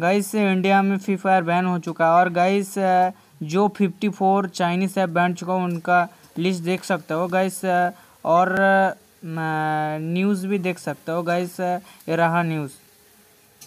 Guys India में free fire ban हो चुका है और गाइस जो 54 चाइनीस ऐप बैन चुका उनका लिस्ट देख सकते हो गाइस और न्यूज़ भी देख सकते हो गाइस ये रहा न्यूज़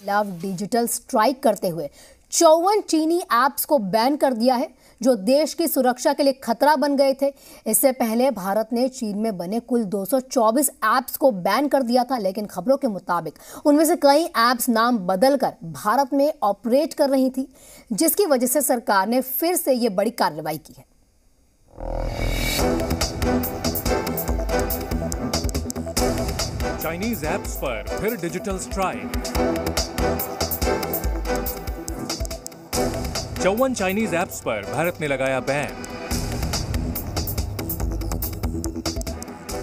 लव डिजिटल स्ट्राइक करते हुए। चौवन चीनी ऐप्स को बैन कर दिया है, जो देश की सुरक्षा के लिए खतरा बन गए थे। इससे पहले भारत ने चीन में बने कुल 224 ऐप्स को बैन कर दिया था, लेकिन खबरों के मुताबिक उनमें से कई ऐप्स नाम बदलकर भारत में ऑपरेट कर रही थी, जिसकी वजह से सरकार ने फिर से ये बड़ी कार्रवाई की है। चाइनीज़ ऐप्स पर फिर डिजिटल स्ट्राइक चौवन चाइनीज़ ऐप्स पर भारत ने लगाया बैन।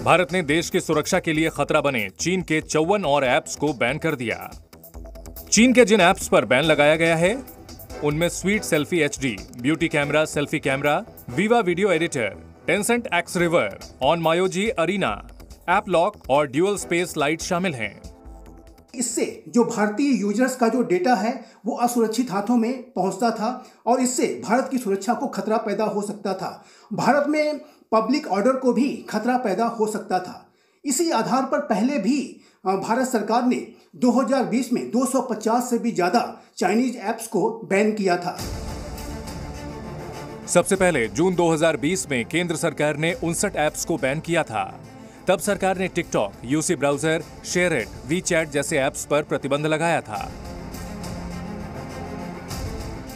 भारत ने देश की सुरक्षा के लिए खतरा बने चीन के चौवन और ऐप्स को बैन कर दिया। चीन के जिन ऐप्स पर बैन लगाया गया है उनमें sweet selfie HD, beauty camera selfie camera viva video editor Tencent X river Onmyoji Arena app lock और ड्यूअल स्पेस लाइट शामिल हैं। इससे जो भारतीय यूज़र्स का जो डेटा है, वो असुरक्षित हाथों में पहुँचता था और इससे भारत की सुरक्षा को खतरा पैदा हो सकता था। भारत में पब्लिक ऑर्डर को भी खतरा पैदा हो सकता था। इसी आधार पर पहले भी भारत सरकार ने 2020 में 250 से भी ज़्यादा चाइनीज़ ऐप्स को बैन किया था। सबसे पहले जून 2020 में केंद्र सरकार ने उनसठ ऐप्स को बैन किया था। तब सरकार ने TikTok, UC browser share WeChat जैसे ऐप्स पर प्रतिबंध लगाया था।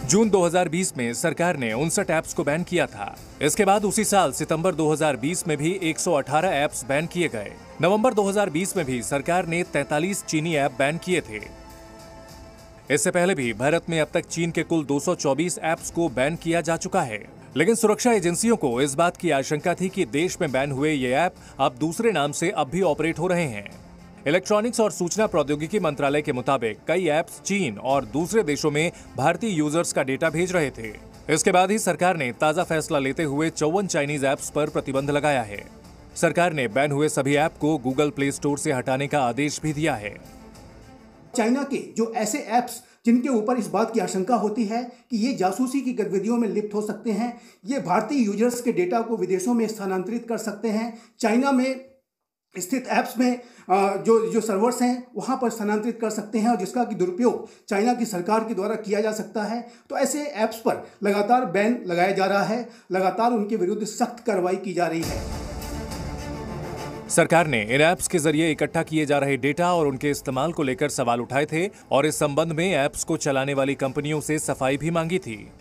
जून 2020 में सरकार ने उनसठ ऐप्स को बैन किया था। इसके बाद उसी साल, सितंबर 2020 में भी 118 ऐप्स बैन किए गए। नवंबर 2020 में भी सरकार ने 43 चीनी ऐप बैन किए थे। इससे पहले भी भारत में अब तक चीन के कुल 224 ऐप्स को बैन किया जा चुका है। लेकिन सुरक्षा एजेंसियों को इस बात की आशंका थी कि देश में बैन हुए ये ऐप अब दूसरे नाम से अब भी ऑपरेट हो रहे हैं। इलेक्ट्रॉनिक्स और सूचना प्रौद्योगिकी मंत्रालय के मुताबिक कई ऐप्स चीन और दूसरे देशों में भारतीय यूज़र्स का डेटा भेज रहे थे। इसके बाद ही सरकार ने ताज़ा फैसला लेते हुए चौवन चाइनीज़ ऐप्स पर प्रतिबंध लगाया है। सरकार ने बैन हुए सभी ऐप को गूगल प्ले स्टोर से हटाने का आदेश भी दिया है। चाइना के जो ऐसे ऐप्स जिनके ऊपर इस बात की आशंका होती है कि ये जासूसी की गतिविधियों में लिप्त हो सकते हैं, ये भारतीय यूज़र्स के डेटा को विदेशों में स्थानांतरित कर सकते हैं, चाइना में स्थित ऐप्स में जो जो सर्वर्स हैं, वहाँ पर स्थानांतरित कर सकते हैं और जिसका कि दुरुपयोग चाइना की सरकार के द्वारा किया जा सकता है। तो ऐसे ऐप्स पर लगातार बैन लगाया जा रहा है, लगातार उनके विरुद्ध सख्त कार्रवाई की जा रही है। सरकार ने इन ऐप्स के ज़रिए इकट्ठा किए जा रहे डेटा और उनके इस्तेमाल को लेकर सवाल उठाए थे और इस संबंध में ऐप्स को चलाने वाली कंपनियों से सफ़ाई भी मांगी थी।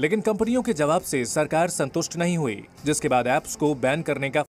लेकिन कंपनियों के जवाब से सरकार संतुष्ट नहीं हुई, जिसके बाद ऐप्स को बैन करने का